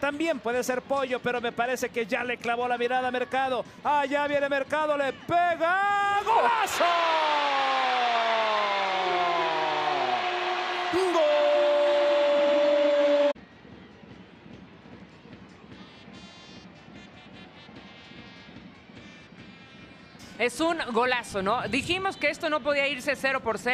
También puede ser pollo, pero me parece que ya le clavó la mirada a Mercado. Allá viene Mercado, le pega. ¡Golazo! ¡Gol! Es un golazo, ¿no? Dijimos que esto no podía irse 0 por 0.